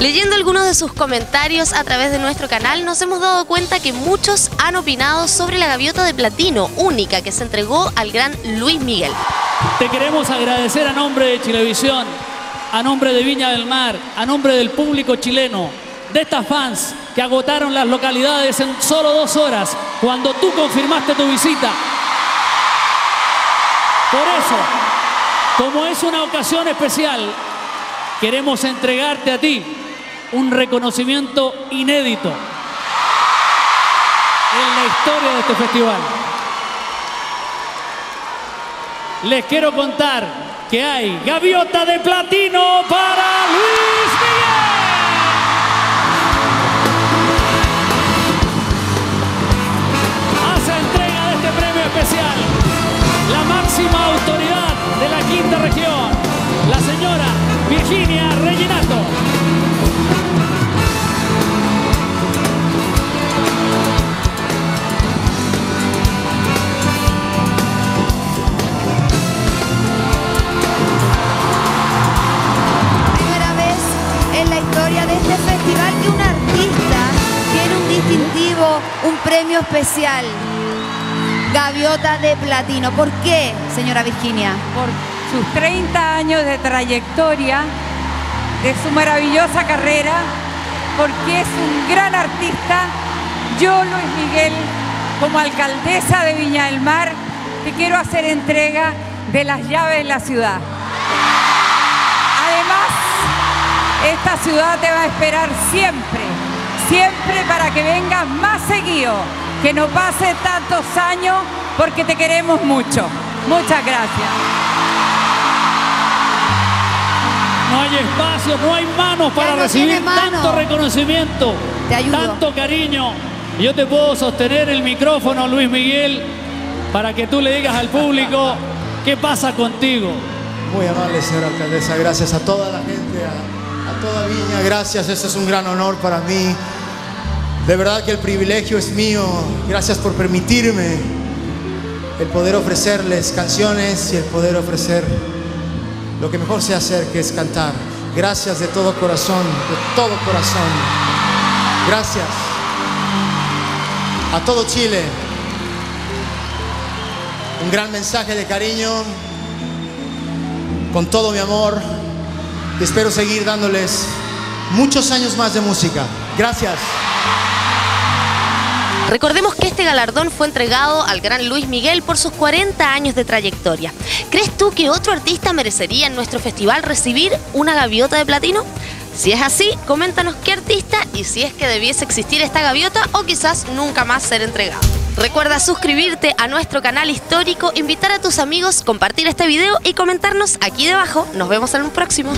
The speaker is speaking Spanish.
Leyendo algunos de sus comentarios a través de nuestro canal, nos hemos dado cuenta que muchos han opinado sobre la gaviota de platino única que se entregó al gran Luis Miguel. Te queremos agradecer a nombre de Chilevisión, a nombre de Viña del Mar, a nombre del público chileno, de estas fans que agotaron las localidades en solo dos horas cuando tú confirmaste tu visita. Por eso, como es una ocasión especial, queremos entregarte a ti un reconocimiento inédito en la historia de este festival. Les quiero contar que hay gaviota de platino para Luis Miguel. Hace entrega de este premio especial la máxima autoridad de la quinta región, la señora Virginia Reginato. Distintivo, un premio especial. Gaviota de Platino. ¿Por qué, señora Virginia? por sus 30 años de trayectoria, de su maravillosa carrera, porque es un gran artista. Yo, Luis Miguel, como alcaldesa de Viña del Mar, te quiero hacer entrega de las llaves de la ciudad. Además, esta ciudad te va a esperar siempre, siempre para que vengas más seguido, que no pase tantos años porque te queremos mucho. Muchas gracias. No hay espacio, no hay manos para no recibir mano. tanto reconocimiento, Te ayudo. tanto cariño. Yo te puedo sostener el micrófono, Luis Miguel, para que tú le digas al público qué pasa contigo. Muy amable, señora alcaldesa. Gracias a toda la gente, a, a toda Viña. Gracias, esto es un gran honor para mí. De verdad que el privilegio es mío. Gracias por permitirme el poder ofrecerles canciones y el poder ofrecer lo que mejor sé hacer, que es cantar. Gracias de todo corazón, de todo corazón. Gracias a todo Chile. Un gran mensaje de cariño con todo mi amor y espero seguir dándoles muchos años más de música. Gracias. Recordemos que este galardón fue entregado al gran Luis Miguel por sus 40 años de trayectoria. ¿Crees tú que otro artista merecería en nuestro festival recibir una gaviota de platino? Si es así, coméntanos qué artista y si es que debiese existir esta gaviota o quizás nunca más ser entregado. Recuerda suscribirte a nuestro canal histórico, invitar a tus amigos, compartir este video y comentarnos aquí debajo. Nos vemos en un próximo.